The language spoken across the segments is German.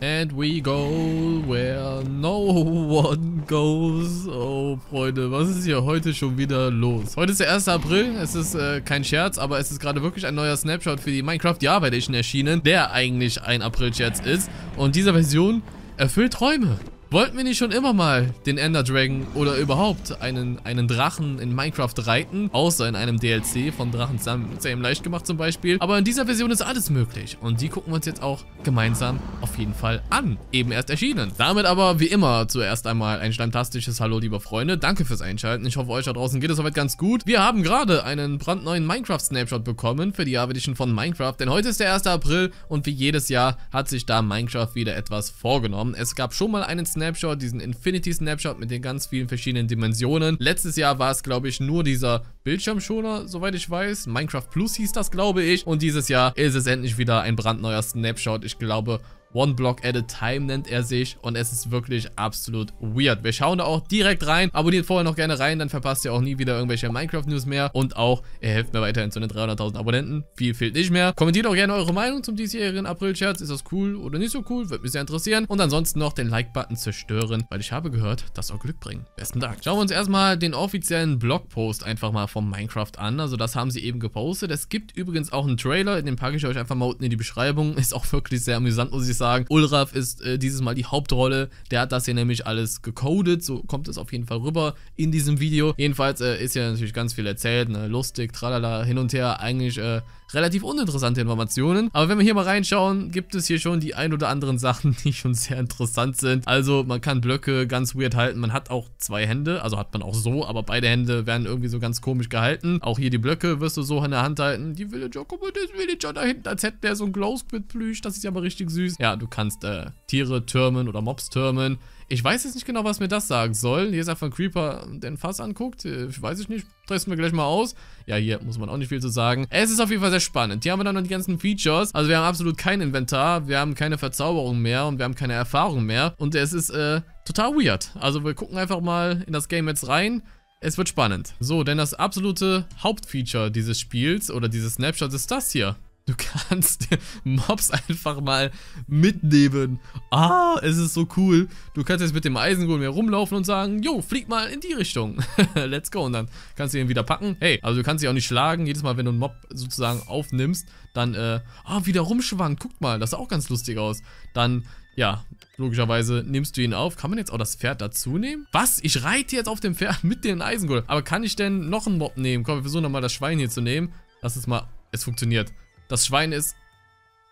And we go where no one goes. Oh, Freunde, was ist hier heute schon wieder los? Heute ist der 1. April. Es ist äh, kein Scherz, aber es ist gerade wirklich ein neuer Snapshot für die Minecraft Java Edition erschienen, der eigentlich ein April-Scherz ist. Und diese Version erfüllt Träume. Wollten wir nicht schon immer mal den Ender Dragon oder überhaupt einen, einen Drachen in Minecraft reiten? Außer in einem DLC von Drachen Sam leicht gemacht zum Beispiel. Aber in dieser Version ist alles möglich. Und die gucken wir uns jetzt auch gemeinsam auf jeden Fall an. Eben erst erschienen. Damit aber wie immer zuerst einmal ein schleimtastisches Hallo, liebe Freunde. Danke fürs Einschalten. Ich hoffe, euch da draußen geht es soweit ganz gut. Wir haben gerade einen brandneuen Minecraft-Snapshot bekommen für die Java von Minecraft. Denn heute ist der 1. April und wie jedes Jahr hat sich da Minecraft wieder etwas vorgenommen. Es gab schon mal einen Snapshot Snapshot, diesen Infinity Snapshot mit den ganz vielen verschiedenen Dimensionen. Letztes Jahr war es, glaube ich, nur dieser Bildschirmschoner, soweit ich weiß. Minecraft Plus hieß das, glaube ich. Und dieses Jahr ist es endlich wieder ein brandneuer Snapshot. Ich glaube, One Block at a Time nennt er sich und es ist wirklich absolut weird. Wir schauen da auch direkt rein. Abonniert vorher noch gerne rein, dann verpasst ihr auch nie wieder irgendwelche Minecraft-News mehr. Und auch, er hilft mir weiterhin zu den 300.000 Abonnenten. Viel fehlt nicht mehr. Kommentiert auch gerne eure Meinung zum diesjährigen April-Scherz. Ist das cool oder nicht so cool? Würde mich sehr interessieren. Und ansonsten noch den Like-Button zerstören, weil ich habe gehört, das soll Glück bringen. Besten Dank. Schauen wir uns erstmal den offiziellen Blogpost einfach mal vom Minecraft an. Also das haben sie eben gepostet. Es gibt übrigens auch einen Trailer, den packe ich euch einfach mal unten in die Beschreibung. Ist auch wirklich sehr amüsant, muss ich sagen. Ulraf ist äh, dieses Mal die Hauptrolle. Der hat das hier nämlich alles gecodet. So kommt es auf jeden Fall rüber in diesem Video. Jedenfalls äh, ist ja natürlich ganz viel erzählt. Ne? Lustig, tralala, hin und her. Eigentlich äh, relativ uninteressante Informationen. Aber wenn wir hier mal reinschauen, gibt es hier schon die ein oder anderen Sachen, die schon sehr interessant sind. Also man kann Blöcke ganz weird halten. Man hat auch zwei Hände, also hat man auch so, aber beide Hände werden irgendwie so ganz komisch gehalten. Auch hier die Blöcke wirst du so in der Hand halten. Die Villager, guck mal, das Villager da hinten, als hätte der so ein Glowsquid-Plüsch. Das ist ja aber richtig süß. Ja, du kannst äh, Tiere türmen oder Mobs türmen. Ich weiß jetzt nicht genau, was mir das sagen soll. Hier ist einfach ein Creeper, der ein Fass anguckt. Ich äh, weiß ich nicht. Testen wir gleich mal aus. Ja, hier muss man auch nicht viel zu sagen. Es ist auf jeden Fall sehr spannend. Hier haben wir dann noch die ganzen Features. Also wir haben absolut kein Inventar. Wir haben keine Verzauberung mehr und wir haben keine Erfahrung mehr. Und es ist äh, total weird. Also wir gucken einfach mal in das Game jetzt rein. Es wird spannend. So, denn das absolute Hauptfeature dieses Spiels oder dieses Snapshots ist das hier. Du kannst Mobs einfach mal mitnehmen. Ah, es ist so cool. Du kannst jetzt mit dem Eisengolem hier rumlaufen und sagen, jo, flieg mal in die Richtung. Let's go. Und dann kannst du ihn wieder packen. Hey, also du kannst dich auch nicht schlagen. Jedes Mal, wenn du einen Mob sozusagen aufnimmst, dann, äh, ah, wieder rumschwankt. Guck mal, das sah auch ganz lustig aus. Dann, ja, logischerweise nimmst du ihn auf. Kann man jetzt auch das Pferd dazu nehmen? Was? Ich reite jetzt auf dem Pferd mit den Eisengolem. Aber kann ich denn noch einen Mob nehmen? Komm, wir versuchen nochmal das Schwein hier zu nehmen. Lass es mal, es funktioniert. Das Schwein ist...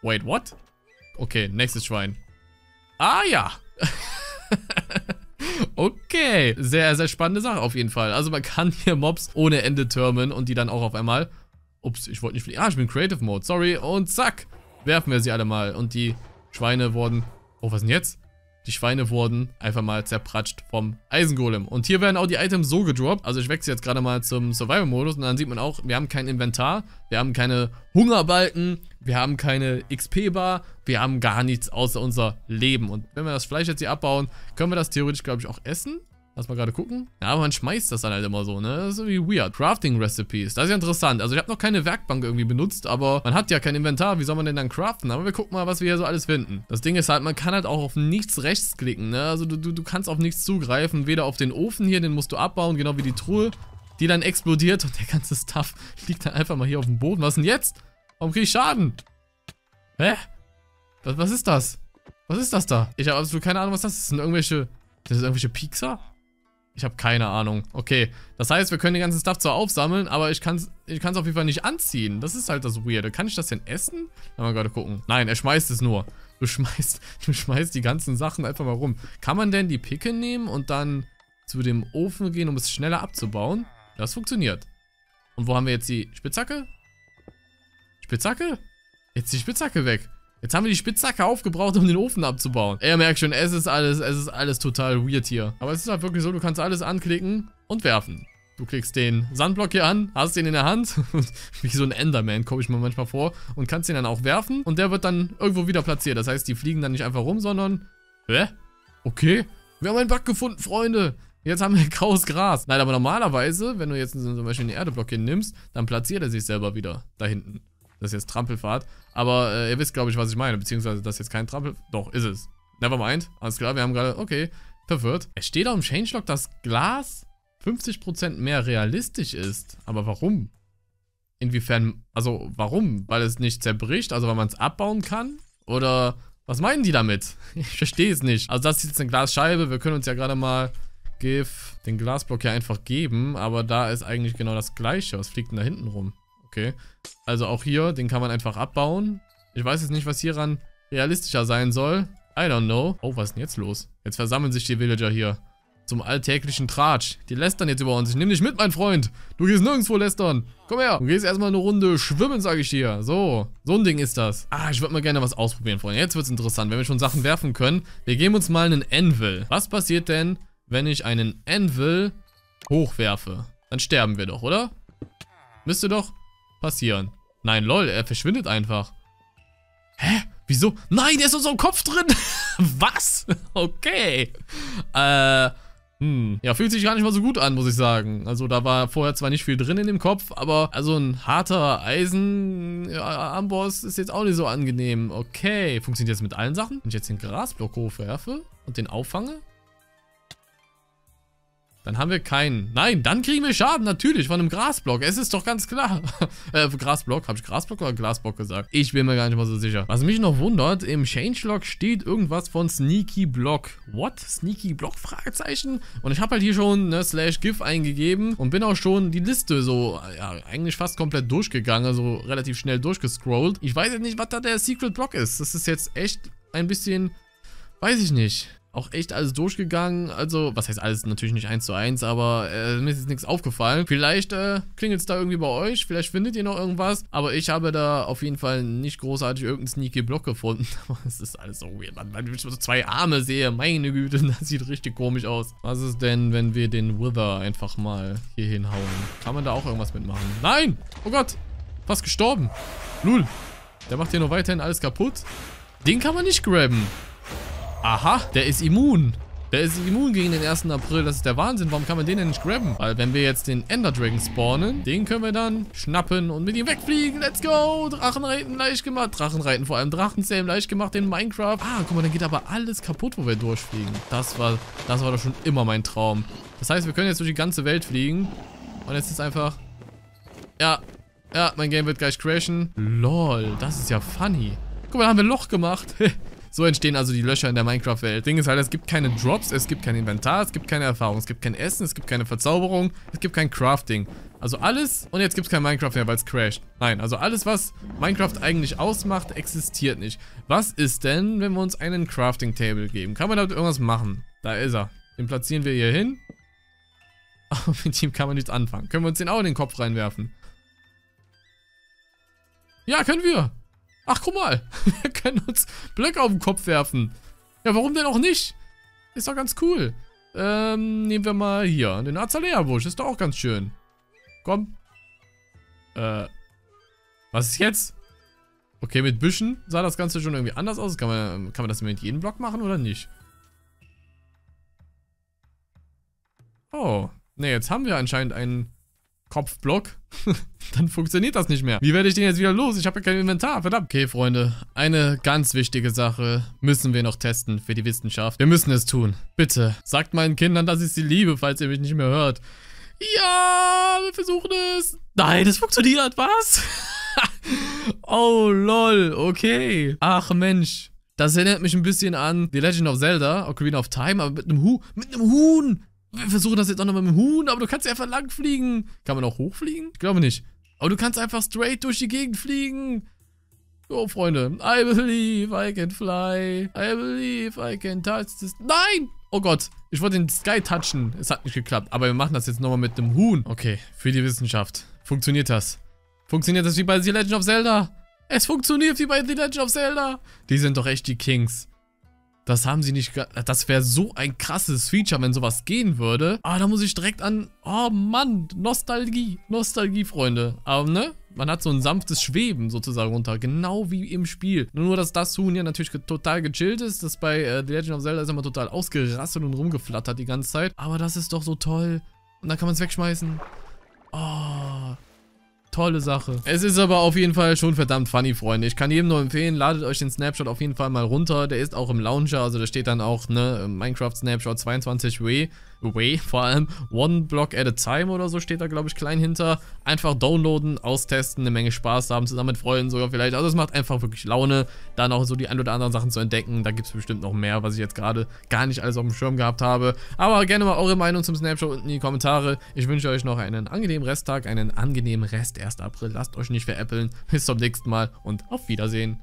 Wait, what? Okay, nächstes Schwein. Ah, ja. okay. Sehr, sehr spannende Sache auf jeden Fall. Also man kann hier Mobs ohne Ende türmen und die dann auch auf einmal... Ups, ich wollte nicht fliegen. Ah, ich bin Creative Mode. Sorry. Und zack. Werfen wir sie alle mal. Und die Schweine wurden... Oh, was denn jetzt? Die Schweine wurden einfach mal zerpratscht vom Eisengolem. Und hier werden auch die Items so gedroppt. Also ich wechsle jetzt gerade mal zum Survival-Modus und dann sieht man auch, wir haben kein Inventar, wir haben keine Hungerbalken, wir haben keine XP-Bar, wir haben gar nichts außer unser Leben. Und wenn wir das Fleisch jetzt hier abbauen, können wir das theoretisch, glaube ich, auch essen. Lass mal gerade gucken. Ja, aber man schmeißt das dann halt immer so, ne? Das ist irgendwie weird. Crafting Recipes. Das ist ja interessant. Also ich habe noch keine Werkbank irgendwie benutzt, aber man hat ja kein Inventar. Wie soll man denn dann craften? Aber wir gucken mal, was wir hier so alles finden. Das Ding ist halt, man kann halt auch auf nichts rechts klicken, ne? Also du, du, du kannst auf nichts zugreifen. Weder auf den Ofen hier, den musst du abbauen, genau wie die Truhe, die dann explodiert und der ganze Stuff liegt dann einfach mal hier auf dem Boden. Was denn jetzt? Warum krieg ich Schaden? Hä? Was, was ist das? Was ist das da? Ich habe absolut keine Ahnung, was das ist. Das sind irgendwelche... Das sind irgendwelche Piekser? Ich habe keine Ahnung. Okay, das heißt, wir können den ganzen Stuff zwar aufsammeln, aber ich kann es ich kann's auf jeden Fall nicht anziehen. Das ist halt das Weirde. Kann ich das denn essen? Mal gerade gucken. Nein, er schmeißt es nur. Du schmeißt, du schmeißt die ganzen Sachen einfach mal rum. Kann man denn die Picke nehmen und dann zu dem Ofen gehen, um es schneller abzubauen? Das funktioniert. Und wo haben wir jetzt die Spitzhacke? Spitzhacke? Jetzt die Spitzhacke weg. Jetzt haben wir die Spitzhacke aufgebraucht, um den Ofen abzubauen. Er merkt schon, es ist alles, es ist alles total weird hier. Aber es ist halt wirklich so, du kannst alles anklicken und werfen. Du klickst den Sandblock hier an, hast den in der Hand, wie so ein Enderman komme ich mir manchmal vor, und kannst den dann auch werfen und der wird dann irgendwo wieder platziert. Das heißt, die fliegen dann nicht einfach rum, sondern... Hä? Okay, wir haben einen Bug gefunden, Freunde. Jetzt haben wir graues Gras. Nein, aber normalerweise, wenn du jetzt zum Beispiel einen Erdeblock hier nimmst, dann platziert er sich selber wieder da hinten. Das ist jetzt Trampelfahrt. Aber äh, ihr wisst, glaube ich, was ich meine. Beziehungsweise, das ist jetzt kein Trampel... Doch, ist es. nevermind. Alles klar, wir haben gerade, okay, verwirrt. Es steht auch im Changelog, dass Glas 50% mehr realistisch ist. Aber warum? Inwiefern, also warum? Weil es nicht zerbricht, also weil man es abbauen kann? Oder was meinen die damit? Ich verstehe es nicht. Also das ist jetzt eine Glasscheibe, wir können uns ja gerade mal GIF den Glasblock hier einfach geben, aber da ist eigentlich genau das gleiche. Was fliegt denn da hinten rum? Okay. Also auch hier, den kann man einfach abbauen. Ich weiß jetzt nicht, was hieran realistischer sein soll. I don't know. Oh, was ist denn jetzt los? Jetzt versammeln sich die Villager hier. Zum alltäglichen Tratsch. Die lästern jetzt über uns. Ich nehme dich mit, mein Freund. Du gehst nirgendwo lästern. Komm her. Du gehst erstmal eine Runde schwimmen, sage ich dir. So. So ein Ding ist das. Ah, ich würde mal gerne was ausprobieren, Freunde. Jetzt wird es interessant, wenn wir schon Sachen werfen können. Wir geben uns mal einen Anvil. Was passiert denn, wenn ich einen Anvil hochwerfe? Dann sterben wir doch, oder? Müsste doch passieren. Nein, lol, er verschwindet einfach. Hä? Wieso? Nein, der ist in unserem Kopf drin. Was? Okay. Äh, hm. Ja, fühlt sich gar nicht mal so gut an, muss ich sagen. Also da war vorher zwar nicht viel drin in dem Kopf, aber also ein harter Eisen-Amboss ist jetzt auch nicht so angenehm. Okay. Funktioniert das mit allen Sachen? Wenn ich jetzt den Grasblock hochwerfe und den auffange? Dann haben wir keinen. Nein, dann kriegen wir Schaden, natürlich, von einem Grasblock. Es ist doch ganz klar. äh, Grasblock. Habe ich Grasblock oder Glasblock gesagt? Ich bin mir gar nicht mal so sicher. Was mich noch wundert, im Changelog steht irgendwas von Sneaky Block. What? Sneaky Block? Fragezeichen? Und ich habe halt hier schon ne, slash GIF eingegeben und bin auch schon die Liste so, ja, eigentlich fast komplett durchgegangen, also relativ schnell durchgescrollt. Ich weiß jetzt nicht, was da der Secret Block ist. Das ist jetzt echt ein bisschen, weiß ich nicht auch echt alles durchgegangen. Also, was heißt alles? Natürlich nicht eins zu eins, aber äh, mir ist jetzt nichts aufgefallen. Vielleicht äh, klingelt es da irgendwie bei euch. Vielleicht findet ihr noch irgendwas. Aber ich habe da auf jeden Fall nicht großartig irgendeinen sneaky Block gefunden. Aber es ist alles so weird. Wenn ich so zwei Arme sehe, meine Güte, das sieht richtig komisch aus. Was ist denn, wenn wir den Wither einfach mal hier hinhauen? Kann man da auch irgendwas mitmachen? Nein! Oh Gott! Fast gestorben. Lul. Der macht hier nur weiterhin alles kaputt. Den kann man nicht grabben. Aha, der ist immun. Der ist immun gegen den 1. April. Das ist der Wahnsinn. Warum kann man den denn nicht grabben? Weil wenn wir jetzt den Ender Dragon spawnen, den können wir dann schnappen und mit ihm wegfliegen. Let's go. Drachenreiten leicht gemacht. Drachenreiten, vor allem Drachenzähmen leicht gemacht in Minecraft. Ah, guck mal, dann geht aber alles kaputt, wo wir durchfliegen. Das war, das war doch schon immer mein Traum. Das heißt, wir können jetzt durch die ganze Welt fliegen. Und jetzt ist einfach... Ja, ja, mein Game wird gleich crashen. Lol, das ist ja funny. Guck mal, da haben wir ein Loch gemacht. So entstehen also die Löcher in der Minecraft-Welt. Ding ist halt, es gibt keine Drops, es gibt kein Inventar, es gibt keine Erfahrung, es gibt kein Essen, es gibt keine Verzauberung, es gibt kein Crafting. Also alles, und jetzt gibt es kein Minecraft mehr, weil es crasht. Nein, also alles, was Minecraft eigentlich ausmacht, existiert nicht. Was ist denn, wenn wir uns einen Crafting-Table geben? Kann man damit irgendwas machen? Da ist er. Den platzieren wir hier hin. Aber mit ihm kann man nichts anfangen. Können wir uns den auch in den Kopf reinwerfen? Ja, können wir. Ach, guck mal. Wir können uns Blöcke auf den Kopf werfen. Ja, warum denn auch nicht? Ist doch ganz cool. Ähm, nehmen wir mal hier den Azalea-Busch. Ist doch auch ganz schön. Komm. Äh, was ist jetzt? Okay, mit Büschen sah das Ganze schon irgendwie anders aus. Kann man, kann man das mit jedem Block machen oder nicht? Oh. Ne, jetzt haben wir anscheinend einen Kopfblock, dann funktioniert das nicht mehr. Wie werde ich den jetzt wieder los? Ich habe ja kein Inventar, verdammt. Okay, Freunde, eine ganz wichtige Sache müssen wir noch testen für die Wissenschaft. Wir müssen es tun. Bitte, sagt meinen Kindern, dass ich sie liebe, falls ihr mich nicht mehr hört. Ja, wir versuchen es. Nein, es funktioniert, was? oh, lol, okay. Ach, Mensch. Das erinnert mich ein bisschen an The Legend of Zelda, Ocarina of Time, aber mit einem Huhn. Mit einem Huhn. Wir versuchen das jetzt auch noch mit dem Huhn, aber du kannst einfach lang fliegen. Kann man auch hochfliegen? Ich glaube nicht. Aber du kannst einfach straight durch die Gegend fliegen. Oh, Freunde. I believe I can fly. I believe I can touch this. Nein! Oh Gott. Ich wollte den Sky touchen. Es hat nicht geklappt. Aber wir machen das jetzt nochmal mit dem Huhn. Okay, für die Wissenschaft. Funktioniert das? Funktioniert das wie bei The Legend of Zelda? Es funktioniert wie bei The Legend of Zelda. Die sind doch echt die Kings. Das haben sie nicht... Das wäre so ein krasses Feature, wenn sowas gehen würde. Aber da muss ich direkt an... Oh Mann, Nostalgie. Nostalgie, Freunde. Aber ne? Man hat so ein sanftes Schweben sozusagen runter. Genau wie im Spiel. Nur, dass das Huhn ja natürlich total gechillt ist. Das bei äh, The Legend of Zelda ist immer total ausgerastet und rumgeflattert die ganze Zeit. Aber das ist doch so toll. Und dann kann man es wegschmeißen. Oh, Tolle Sache. Es ist aber auf jeden Fall schon verdammt funny, Freunde. Ich kann jedem nur empfehlen, ladet euch den Snapshot auf jeden Fall mal runter. Der ist auch im Launcher, also da steht dann auch, ne, Minecraft Snapshot 22 Way. Way, vor allem One Block at a Time oder so steht da, glaube ich, klein hinter. Einfach downloaden, austesten, eine Menge Spaß haben, zusammen mit Freunden sogar vielleicht. Also es macht einfach wirklich Laune, da noch so die ein oder anderen Sachen zu entdecken. Da gibt es bestimmt noch mehr, was ich jetzt gerade gar nicht alles auf dem Schirm gehabt habe. Aber gerne mal eure Meinung zum Snapshot unten in die Kommentare. Ich wünsche euch noch einen angenehmen Resttag, einen angenehmen Rest 1. April. Lasst euch nicht veräppeln. Bis zum nächsten Mal und auf Wiedersehen.